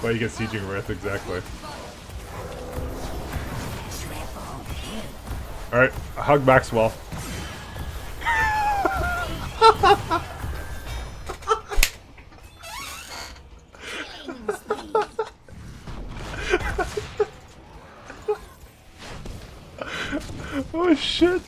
Why you get sieging Wrath, exactly. Alright, hug Maxwell. oh shit.